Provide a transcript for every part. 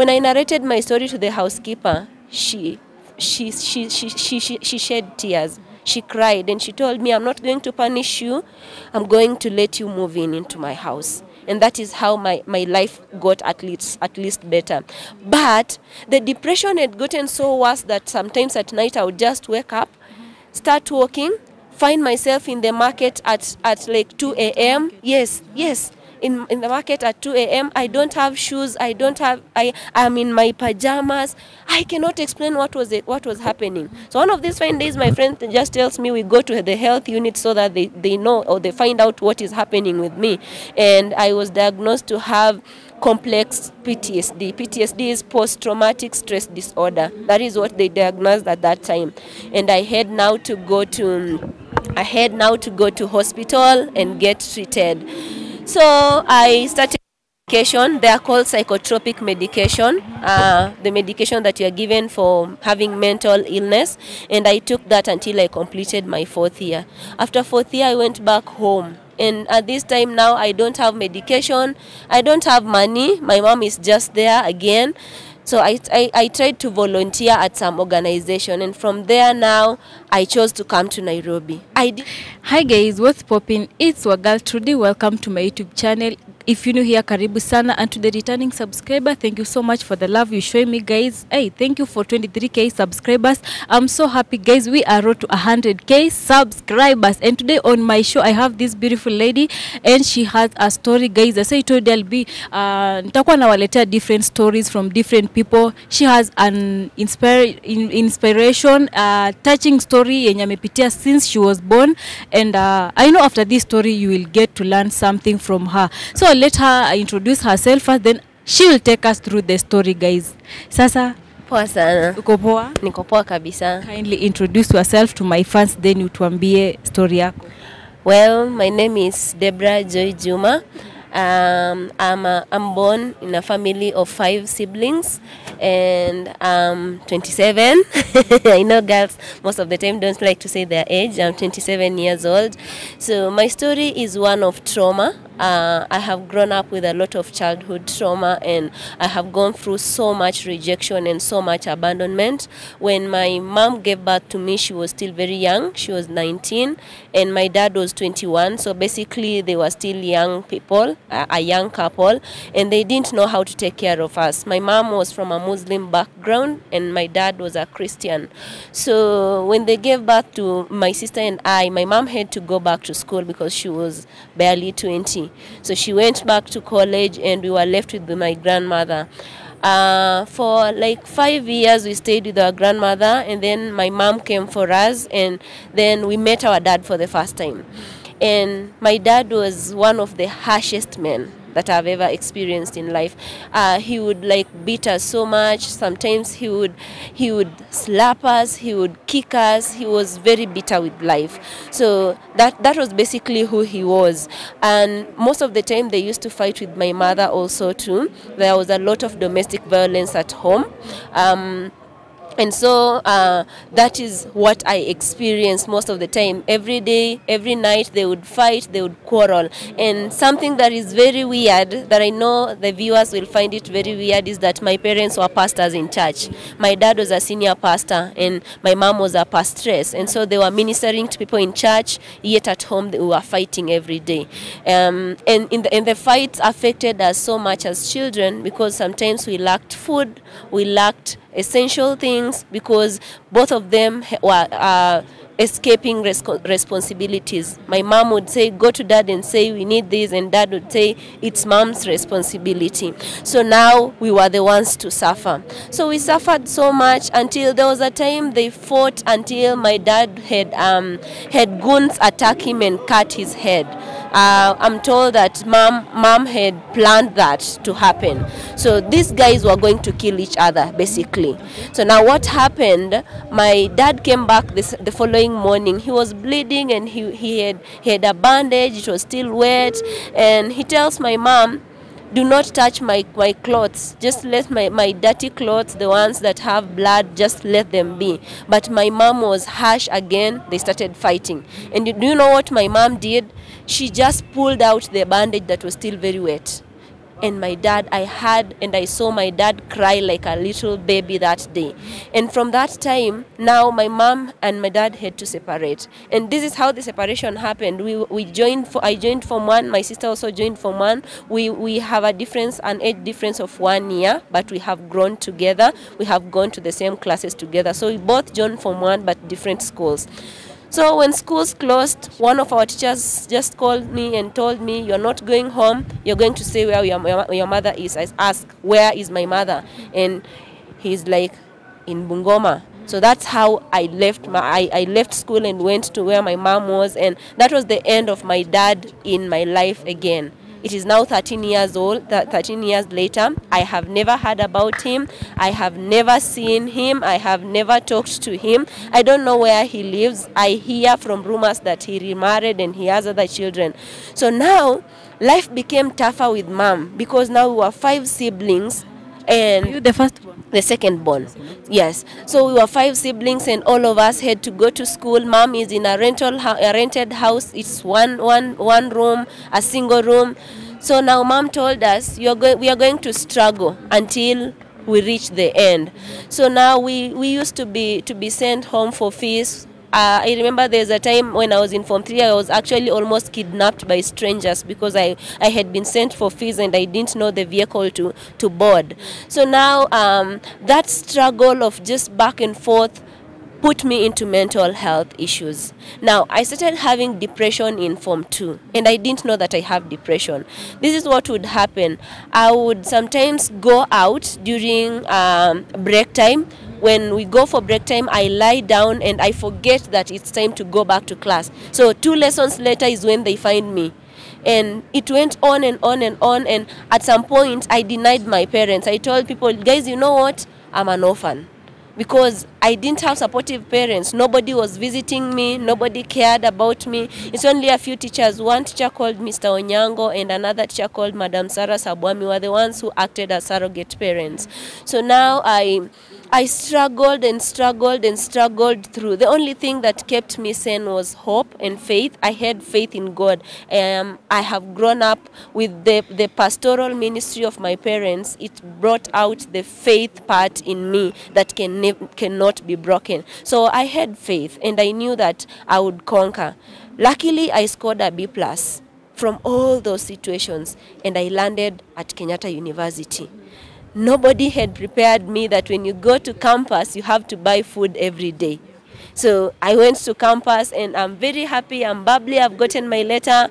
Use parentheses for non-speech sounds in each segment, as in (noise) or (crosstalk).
When I narrated my story to the housekeeper, she she she she she, she, she shed tears. She cried and she told me, I'm not going to punish you. I'm going to let you move in into my house. And that is how my, my life got at least at least better. But the depression had gotten so worse that sometimes at night I would just wake up, start walking, find myself in the market at, at like 2 a.m. Yes, yes. In, in the market at 2 a.m. I don't have shoes. I don't have. I am in my pajamas. I cannot explain what was it, what was happening. So one of these fine days, my friend just tells me we go to the health unit so that they, they know or they find out what is happening with me. And I was diagnosed to have complex PTSD. PTSD is post traumatic stress disorder. That is what they diagnosed at that time. And I had now to go to I had now to go to hospital and get treated. So I started medication. They are called psychotropic medication, uh, the medication that you are given for having mental illness. And I took that until I completed my fourth year. After fourth year, I went back home. And at this time now, I don't have medication. I don't have money. My mom is just there again. So I, I, I tried to volunteer at some organization, and from there now I chose to come to Nairobi. I. Hi guys, what's popping? It's Wagal Trudy. Welcome to my YouTube channel. If you're new here, karibu sana. And to the returning subscriber, thank you so much for the love you showing me, guys. Hey, thank you for 23k subscribers. I'm so happy, guys. We are road to 100k subscribers. And today on my show, I have this beautiful lady, and she has a story, guys. As I told you, I'll be uh, nawaletea different stories from different people. She has an inspire, in, inspiration, uh, touching story yenye since she was born, and uh, I know after this story you will get to learn something from her. So let her introduce herself first, then she will take us through the story, guys. Sasa Poa sana. uko poa? Niko poa kabisa. Kindly introduce yourself to my fans, then utuambie story yako. Well, my name is Debra Joy Juma. Um, I'm, a, I'm born in a family of five siblings and I'm 27. (laughs) I know girls most of the time don't like to say their age. I'm 27 years old. So my story is one of trauma. Uh, I have grown up with a lot of childhood trauma and I have gone through so much rejection and so much abandonment. When my mom gave birth to me, she was still very young. She was 19 and my dad was 21. So basically, they were still young people, a, a young couple, and they didn't know how to take care of us. My mom was from a Muslim background and my dad was a Christian. So when they gave birth to my sister and I, my mom had to go back to school because she was barely 20. So she went back to college and we were left with my grandmother. Uh, for like five years, we stayed with our grandmother, and then my mom came for us, and then we met our dad for the first time. And my dad was one of the harshest men that I've ever experienced in life. Uh, he would like beat us so much. Sometimes he would he would slap us. He would kick us. He was very bitter with life. So that that was basically who he was. And most of the time they used to fight with my mother also too. There was a lot of domestic violence at home. Um, and so uh, that is what I experienced most of the time. Every day, every night, they would fight, they would quarrel. And something that is very weird, that I know the viewers will find it very weird, is that my parents were pastors in church. My dad was a senior pastor, and my mom was a pastress. And so they were ministering to people in church, yet at home they were fighting every day. Um, and, in the, and the fights affected us so much as children because sometimes we lacked food, we lacked essential things because both of them were uh, escaping resco- responsibilities. My mom would say, Go to dad and say, We need this, and dad would say, It's mom's responsibility. So now we were the ones to suffer. So we suffered so much until there was a time they fought until my dad had, um, had goons attack him and cut his head. Uh, I'm told that mom, mom had planned that to happen. So these guys were going to kill each other, basically. So now what happened? My dad came back this, the following morning. He was bleeding and he, he, had, he had a bandage. It was still wet. And he tells my mom, do not touch my, my clothes. Just let my, my dirty clothes, the ones that have blood, just let them be. But my mom was harsh again. They started fighting. And do you know what my mom did? She just pulled out the bandage that was still very wet. And my dad i had and i saw my dad cry like a little baby that day. And from that time now my mom and my dad had to separate. And this is how the separation happened. We, we joined for i joined from one my sister also joined from one. We, we have a difference an age difference of one year but we have grown together. We have gone to the same classes together. So we both joined from one but different schools so when schools closed, one of our teachers just called me and told me, "You're not going home. You're going to stay where your, your, mother is." I asked, "Where is my mother?" And he's like, "In Bungoma." So that's how I left. My, I, I left school and went to where my mom was, and that was the end of my dad in my life again. It is now 13 years old, th- 13 years later. I have never heard about him. I have never seen him. I have never talked to him. I don't know where he lives. I hear from rumors that he remarried and he has other children. So now life became tougher with mom because now we were five siblings and you the first one the second born yes. So we were five siblings and all of us had to go to school. Mom is in a rental a rented house. It's one one one room a single room. So now mom told us you're going we are going to struggle until we reach the end. So now we we used to be to be sent home for fees uh, I remember there's a time when I was in Form 3, I was actually almost kidnapped by strangers because I, I had been sent for fees and I didn't know the vehicle to, to board. So now um, that struggle of just back and forth put me into mental health issues. Now, I started having depression in Form 2, and I didn't know that I have depression. This is what would happen. I would sometimes go out during um, break time. When we go for break time, I lie down and I forget that it's time to go back to class. So, two lessons later is when they find me and it went on and on and on and at some point i denied my parents i told people guys you know what i'm an orphan because I didn't have supportive parents. Nobody was visiting me. Nobody cared about me. It's only a few teachers. One teacher called Mr. Onyango and another teacher called Madam Sarah Sabwami were the ones who acted as surrogate parents. So now I I struggled and struggled and struggled through. The only thing that kept me sane was hope and faith. I had faith in God. Um, I have grown up with the, the pastoral ministry of my parents. It brought out the faith part in me that can nev- cannot be broken. So I had faith and I knew that I would conquer. Luckily, I scored a B plus from all those situations and I landed at Kenyatta University nobody had prepared me that when you go to campus you have to buy food every day. So i went to campus and i'm very happy i'm bubbly i've gotten my letter.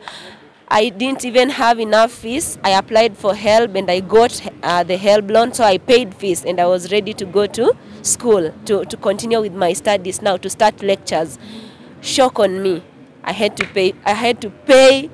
I didn't even have enough fees. I applied for help and i got uh, the help loan so i paid fees and i was ready to go to school to, to continue with my studies now to start lectures. Shock on me. I had to pay i had to pay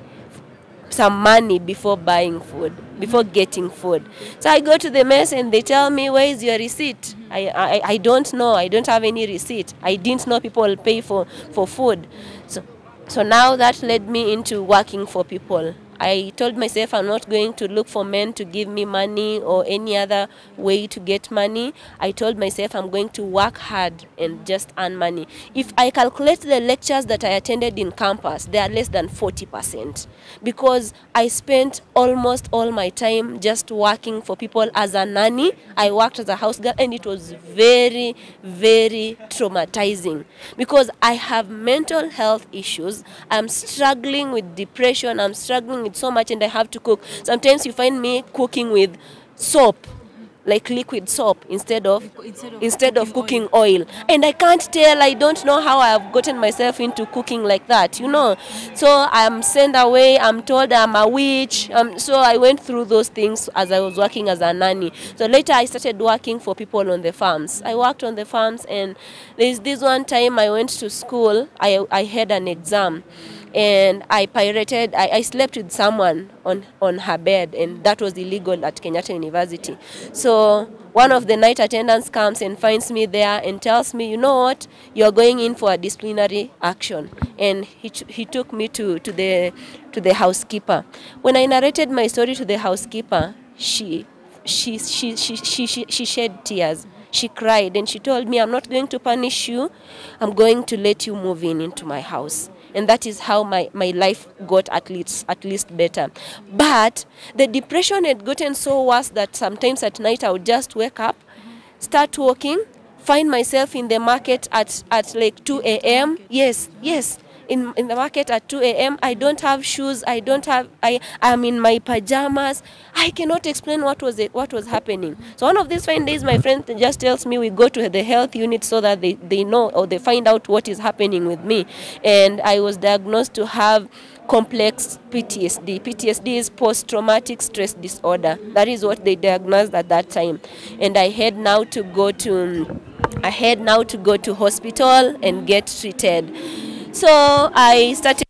some money before buying food, before getting food. So I go to the mess and they tell me, Where is your receipt? I, I, I don't know. I don't have any receipt. I didn't know people pay for, for food. So, so now that led me into working for people. I told myself I'm not going to look for men to give me money or any other way to get money. I told myself I'm going to work hard and just earn money. If I calculate the lectures that I attended in campus, they are less than 40% because I spent almost all my time just working for people as a nanny. I worked as a house girl and it was very, very traumatizing because I have mental health issues. I'm struggling with depression. I'm struggling with so much and I have to cook. Sometimes you find me cooking with soap, like liquid soap instead of Instead of instead of cooking cooking oil. And I can't tell, I don't know how I have gotten myself into cooking like that, you know. So I'm sent away, I'm told I'm a witch. Um, so I went through those things as I was working as a nanny. So later I started working for people on the farms. I worked on the farms and there's this one time I went to school, I, I had an exam and I pirated, I, I slept with someone on, on her bed, and that was illegal at Kenyatta University. So one of the night attendants comes and finds me there and tells me, you know what, you're going in for a disciplinary action. And he, he took me to, to, the, to the housekeeper. When I narrated my story to the housekeeper, she, she, she, she, she, she, she shed tears. She cried and she told me, I'm not going to punish you. I'm going to let you move in into my house. And that is how my, my life got at least at least better. But the depression had gotten so worse that sometimes at night i would just wake up start walking find myself in the market at, at like 2 a.m yes yes in, in the market at 2 a.m. I don't have shoes. I don't have. I am in my pajamas. I cannot explain what was it, what was happening. So one of these fine days, my friend just tells me we go to the health unit so that they, they know or they find out what is happening with me. And I was diagnosed to have complex PTSD. PTSD is post traumatic stress disorder. That is what they diagnosed at that time. And I had now to go to I had now to go to hospital and get treated. So I started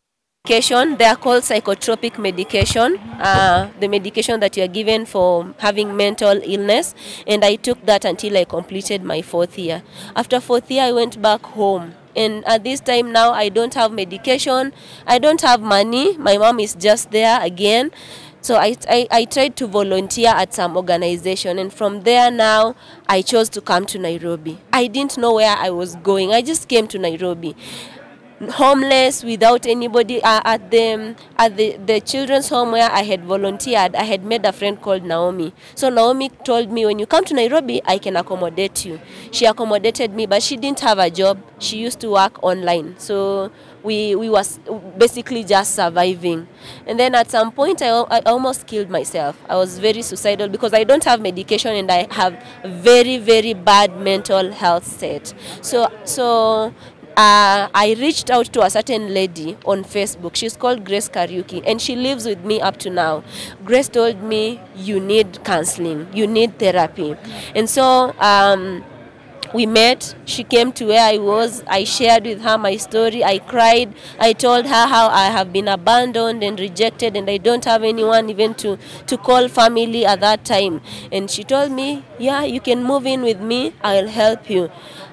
medication. They are called psychotropic medication, uh, the medication that you are given for having mental illness. And I took that until I completed my fourth year. After fourth year, I went back home. And at this time now, I don't have medication. I don't have money. My mom is just there again. So I, I, I tried to volunteer at some organization, and from there now I chose to come to Nairobi. I didn't know where I was going. I just came to Nairobi homeless without anybody uh, at the at the, the children's home where I had volunteered I had made a friend called Naomi. So Naomi told me when you come to Nairobi I can accommodate you. She accommodated me but she didn't have a job. She used to work online. So we we was basically just surviving. And then at some point I, I almost killed myself. I was very suicidal because I don't have medication and I have a very very bad mental health state. So so uh, I reached out to a certain lady on Facebook. She's called Grace Kariuki, and she lives with me up to now. Grace told me, You need counseling, you need therapy. And so, um, we met. She came to where i was. I shared with her my story. I cried. I told her how i have been abandoned and rejected and i don't have anyone even to to call family at that time. And she told me yeah you can move in with me. I'll help you.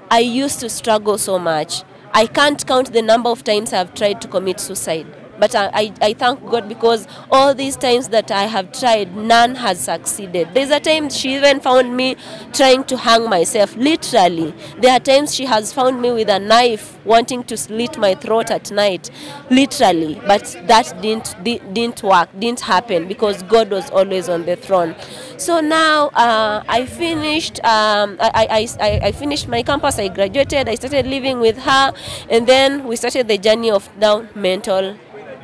I used to struggle so much i can't count the number of times i've tried to commit suicide but I, I, I thank God because all these times that I have tried, none has succeeded. There's a time she even found me trying to hang myself, literally. There are times she has found me with a knife wanting to slit my throat at night, literally. But that didn't, didn't work, didn't happen because God was always on the throne. So now uh, I finished. Um, I, I, I, finished my campus. I graduated. I started living with her, and then we started the journey of now mental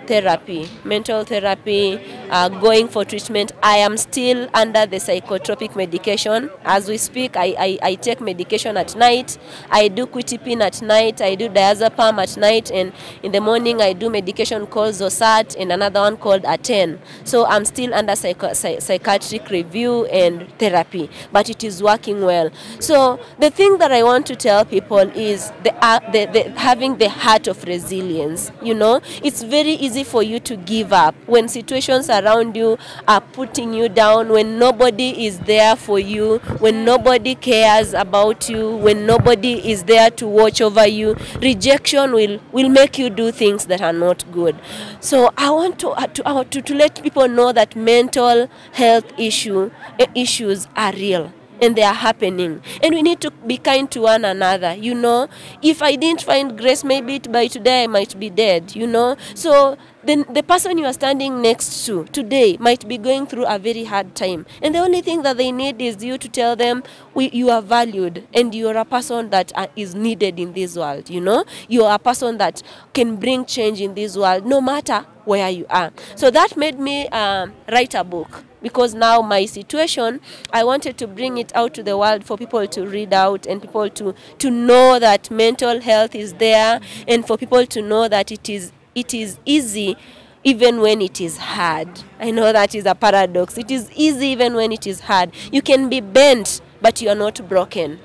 therapy, mental therapy, uh, going for treatment. I am still under the psychotropic medication. As we speak, I, I, I take medication at night. I do quetiapine at night. I do diazepam at night. And in the morning, I do medication called Zosat and another one called Aten. So I'm still under psycho, psych, psychiatric review and therapy, but it is working well. So the thing that I want to tell people is the, uh, the, the having the heart of resilience. You know, it's very easy for you to give up when situations around you are putting you down, when nobody is there for you, when nobody cares about you, when nobody is there to watch over you. Rejection will, will make you do things that are not good. So I want to, uh, to, uh, to, to let people know that mental health issue, uh, issues are real and they are happening. And we need to be kind to one another. You know, if I didn't find grace, maybe by today I might be dead. You know, so then the person you are standing next to today might be going through a very hard time. And the only thing that they need is you to tell them you are valued and you are a person that uh, needed in this world. You know, you are a person that can bring change in this world no matter where you are. So that made me um, write a book because now my situation i wanted to bring it out to the world for people to read out and people to to know that mental health is there and for people to know that it is it is easy even when it is hard. I know that is a paradox. It is easy even when it is hard. You can be bent, but you are not broken.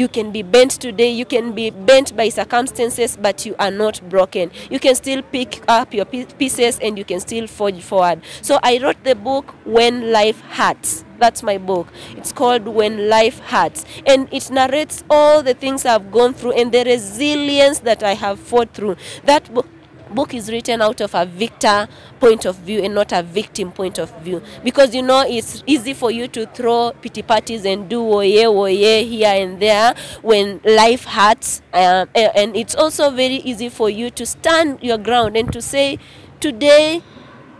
You can be bent today, you can be bent by circumstances, but you are not broken. You can still pick up your pieces and you can still forge forward. So I wrote the book When Life Hurts. That's my book. It's called When Life Hurts. And it narrates all the things I've gone through and the resilience that I have fought through. That book book is written out of a victor point of view and not a victim point of view. Because you know it's easy for you to throw pity parties and do woye woye here and there when life hurts. Um, and it's also very easy for you to stand your ground and to say today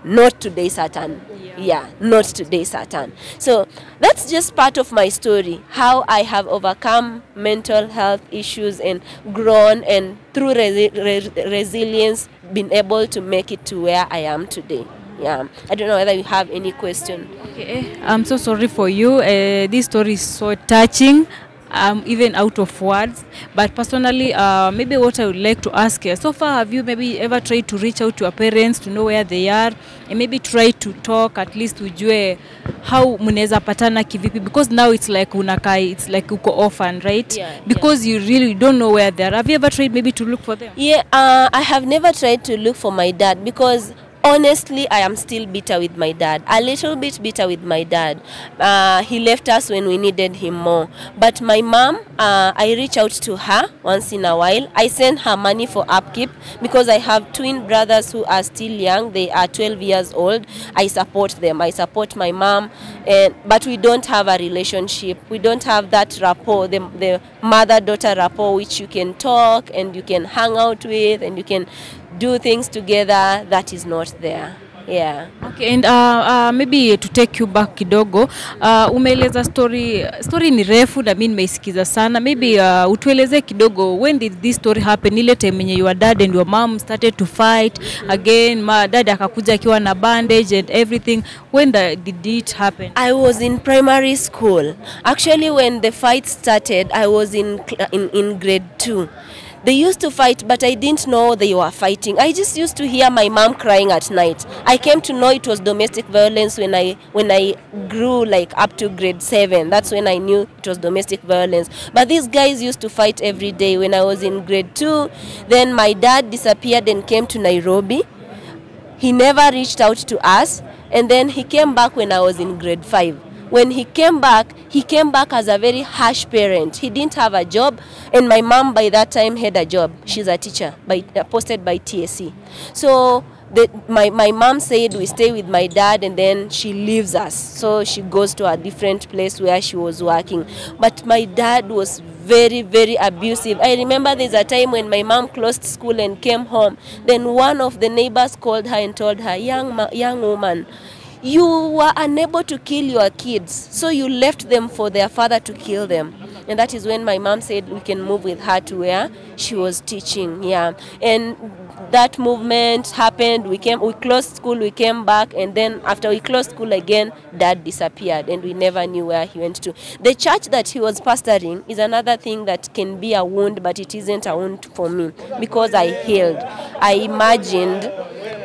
not today satan. Yeah. not today satan. So that's just part of my story how i have overcome mental health issues and grown and through resi- re- resilience been able to make it to where i am today yeah i don't know whether you have any question Okay, I'm so sorry for you. Uh, this story is so touching. I'm even out of words. But personally, uh, maybe what I would like to ask you, so far, have you maybe ever tried to reach out to your parents to know where they are and maybe try to talk at least ujue how mnaweza patana kivipi because now it's like unakai, it's like uko orphan, right? Yeah, because yeah. you really don't know where they are. Have you ever tried maybe to look for them? Yeah, uh, I have never tried to look for my dad because honestly, I am still bitter with my dad. A little bit bitter with my dad. Uh, he left us when we needed him more. But my mom, uh, I reach out to her once in a while. I send her money for upkeep because I have twin brothers who are still young. They are 12 years old. I support them. I support my mom, and but we don't have a relationship. We don't have that rapport, the, the mother-daughter rapport, which you can talk and you can hang out with and you can do things together. That is not there. Yeah. Okay, and uh, uh, maybe to take you back kidogo uh, umeeleza story story ni refu na mi nimeisikiza sana maybe uh, utueleze kidogo when did this story happen ile time yenye your dad and your mom started to fight again ma dad akakuja akiwa na bandage and everything when the, did it happen I was in primary school. Actually, when the fight started, I was in, in, in grade two. They used to fight, but I didn't know they were fighting. I just used to hear my mom crying at night. I came to know it was domestic violence when I when I grew like up to grade seven. That's when I knew it was domestic violence. But these guys used to fight every day. When I was in grade two, then my dad disappeared and came to Nairobi he never reached out to us and then he came back when i was in grade 5 when he came back he came back as a very harsh parent. He didn't have a job and my mom by that time had a job. She's a teacher by, uh, posted by tsc so the, my, my mom said we stay with my dad and then she leaves us. So she goes to a different place where she was working. But my dad was very very abusive. I remember there's a time when my mom closed school and came home. Then one of the neighbors called her and told her young young woman you were unable to kill your kids so you left them for their father to kill them. And that is when my mom said we can move with her to where she was teaching. Yeah. And that movement happened. We came we closed school we came back and then after we closed school again dad disappeared and we never knew where he went to. The church that he was pastoring is another thing that can be a wound but it isn't a wound for me because i healed. I imagined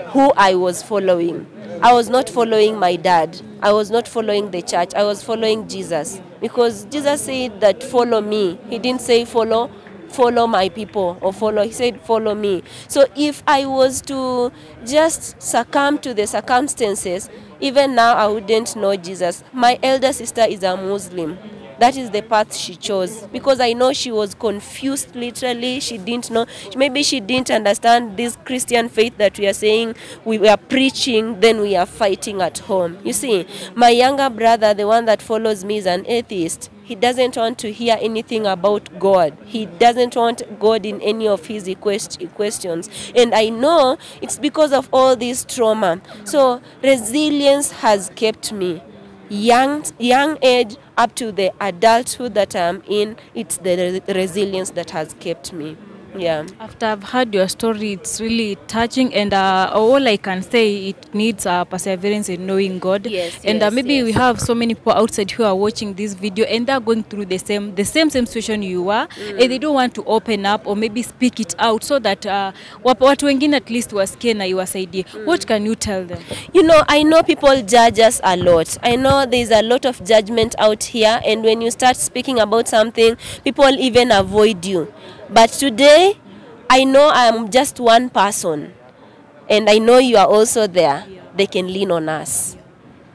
who i was following I was not following my dad. I was not following the church. I was following Jesus. Because Jesus said that follow me. He didn't say follow follow my people or follow he said follow me so if i was to just succumb to the circumstances even now i wouldn't know jesus my elder sister is a muslim that is the path she chose. Because i know she was confused literally. She didn't know. Maybe she didn't understand this christian faith that we are saying we were preaching then we are fighting at home. You see my younger brother the one that follows me is an atheist. He doesn't want to hear anything about god. He doesn't want god in any of his questions. And i know it's because of all this trauma. So resilience has kept me young young age up to the adulthood that I'm in, it's the re- resilience that has kept me. Yeah. After I've heard your story, it's really touching, and uh, all I can say it needs uh, perseverance in knowing God. Yes, and yes, uh, maybe yes, we have so many people outside who are watching this video, and they're going through the same the same same situation you are, mm. and they don't want to open up or maybe speak it out so that uh, watu wengine at least wasikie na iwasaidie. What can you tell them? You know, I know people judge us a lot. I know there's a lot of judgment out here, and when you start speaking about something, people even avoid you. But today, I know I'm just one person, and I know you are also there. They can lean on us.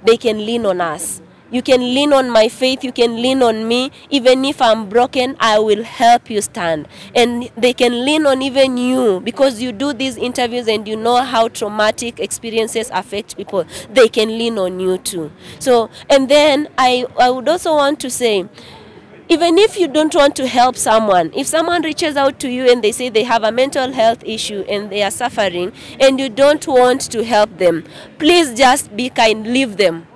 They can lean on us. You can lean on my faith, you can lean on me. Even if I'm broken, I will help you stand. And they can lean on even you because you do these interviews and you know how traumatic experiences affect people. They can lean on you too. So, and then I, I would also want to say, even if you don't want to help someone, if someone reaches out to you and they say they have a mental health issue and they are suffering and you don't want to help them, please just be kind, leave them.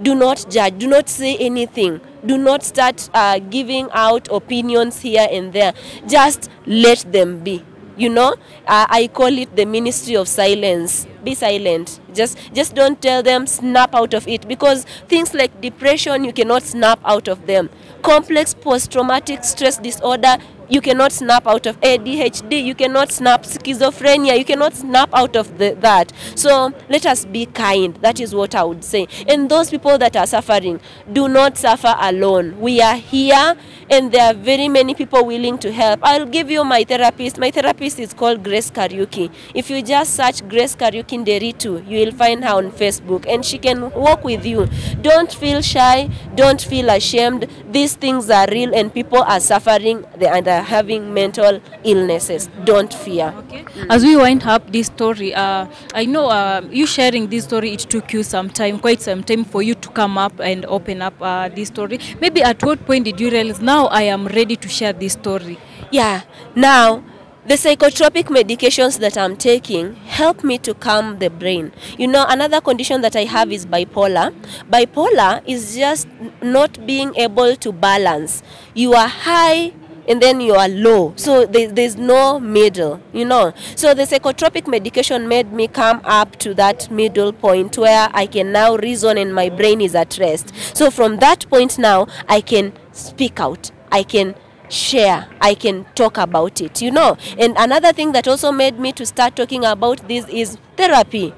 Do not judge, do not say anything, do not start uh, giving out opinions here and there. Just let them be. You know, uh, I call it the ministry of silence. Be silent. Just, just don't tell them snap out of it because things like depression you cannot snap out of them. Complex post-traumatic stress disorder you cannot snap out of ADHD. You cannot snap schizophrenia. You cannot snap out of the, that. So let us be kind. That is what I would say. And those people that are suffering, do not suffer alone. We are here, and there are very many people willing to help. I'll give you my therapist. My therapist is called Grace Kariuki. If you just search Grace Kariuki Nderitu, you will find her on Facebook, and she can walk with you. Don't feel shy. Don't feel ashamed. These things are real, and people are suffering. They are having mental illnesses. Don't fear. Okay. As we wind up this story, uh, I know uh, you sharing this story, it took you some time, quite some time for you to come up and open up uh, this story. Maybe at what point did you realize now I am ready to share this story? Yeah. Now, the psychotropic medications that I'm taking help me to calm the brain. You know, another condition that I have is bipolar. Bipolar is just not being able to balance. You are high and then you are low. So there, there's no middle, you know. So the psychotropic medication made me come up to that middle point where I can now reason and my brain is at rest. So from that point now, I can speak out. I can share i can talk about it you know and another thing that also made me to start talking about this is therapy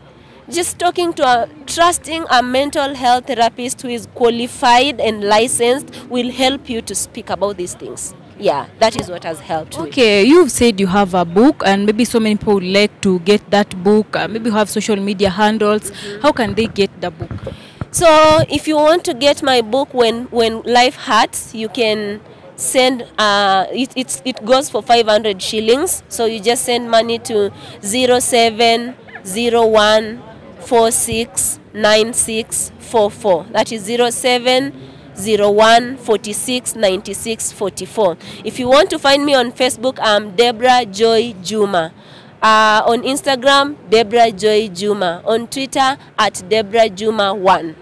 just talking to a trusting a mental health therapist who is qualified and licensed will help you to speak about these things yeah that is what has helped. Okay, you've said you have a book, and maybe so many people would like to get that book. Uh, maybe you have social media handles. How can they get the book? So if you want to get my book when when life hurts, you can send uh it it's, it goes for 500 shillings. So you just send money to 0701 469644. That is 07 01 46 96 44. If you want to find me on Facebook, I'm Deborah Joy Juma. Uh, on Instagram, Deborah Joy Juma. On Twitter, at Deborah Juma 1.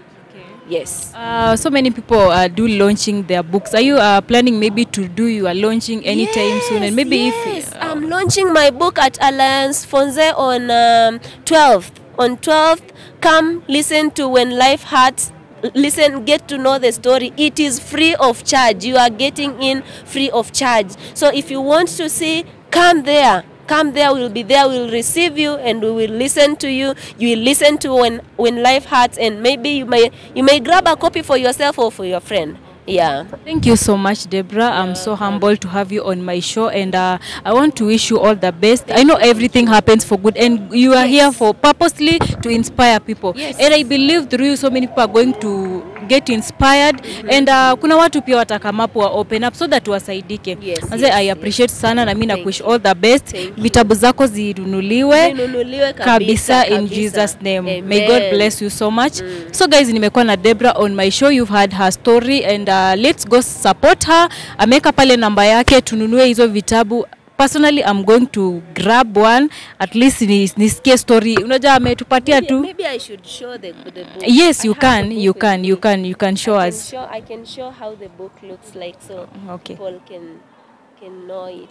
Yes. Uh, so many people uh, do launching their books. Are you uh, planning maybe to do your launching anytime soon? And maybe yes. if I'm launching my book at Alliance Française on um, 12th. On 12th, come listen to When Life Hurts. Listen, get to know the story. It is free of charge. You are getting in free of charge. So if you want to see, come there. Come there, we'll be there, we'll receive you and we will listen to you. You will listen to when when life hurts and maybe you may you may grab a copy for yourself or for your friend. Yeah. Thank you so much, Deborah. I'm so humbled to have you on my show, and uh, I want to wish you all the best. I know everything happens for good, and you are here for purposely to inspire people. Yes. And I believe through you, so many people are going to get inspired, mm -hmm. and uh, kuna watu pia watakamapo wa open up so that wasaidike. Yes, yes, I appreciate yes. sana na mimi nakuish nakuwish all the best. Vitabu zako zinunuliwe Zinunuliwe kabisa in kabisa. Jesus name. Amen. May God bless you so much. Mm. So guys, nimekuwa na Debra on my show. You've had her story and uh, let's go support her. Ameweka pale namba yake tununue hizo vitabu. Personally, I'm going to grab one at least ni- nisikie story. Unajua ametupatia tu. maybe I should show the, the book. Yes, you can. You can. You can. You can show I can us. show, I can show how the book looks like so Okay. people can can know it.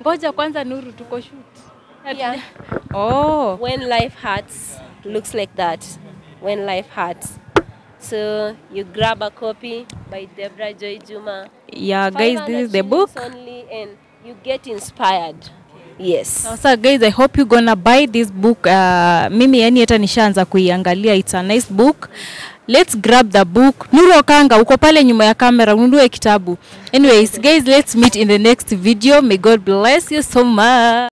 Ngoja kwanza Nuru tuko shoot. Yeah. Oh. When life hurts looks like that. When life hurts. So you grab a copy by Deborah Joy Juma. Yeah, guys, this is the book. Only and you get inspired. Yes. Sasa guys, I hope you gonna buy this book. Uh, mimi yani hata nishaanza kuiangalia. It's a nice book. Let's grab the book. Nuru Okanga, uko pale nyuma ya kamera, ununue kitabu. Anyways, guys, let's meet in the next video. May God bless you so much.